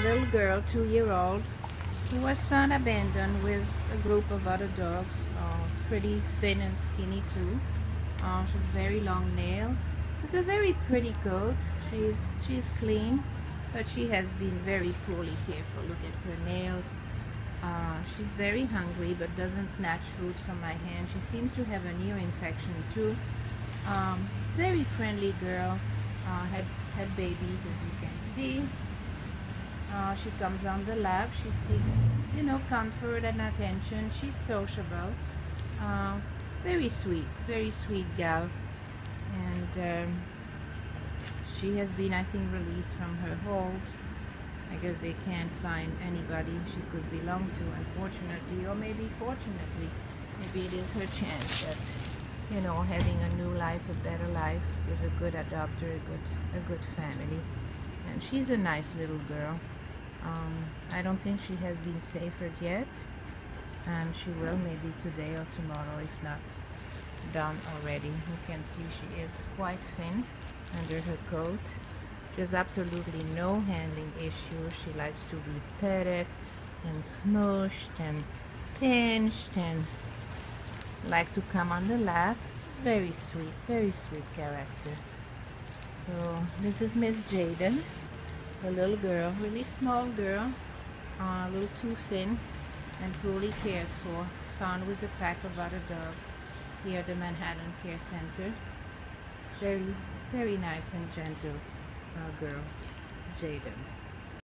a little girl, two-year-old, who was found abandoned with a group of other dogs, uh, pretty thin and skinny too. Uh, she's very long nail. It's a very pretty goat. She's she's clean, but she has been very poorly cared for. Look at her nails. Uh, she's very hungry, but doesn't snatch food from my hand. She seems to have an ear infection too. Um, very friendly girl. Uh, had had babies, as you can see. Uh, she comes on the lap. She seeks, you know, comfort and attention. She's sociable. Uh, very sweet, very sweet gal. And um, she has been, I think, released from her hold. I guess they can't find anybody she could belong to, unfortunately, or maybe fortunately. Maybe it is her chance that, you know, having a new life, a better life, is a good adopter, a good, a good family. And she's a nice little girl. Um, I don't think she has been safered yet, and she will maybe today or tomorrow, if not done already. You can see she is quite thin under her coat. She has absolutely no handling issues. She likes to be petted and smushed and pinched and like to come on the lap. Very sweet, very sweet character. So this is Miss Jayden a little girl, really small girl, uh, a little too thin and poorly cared for, found with a pack of other dogs here at the Manhattan Care Center. Very, very nice and gentle uh, girl, Jayden.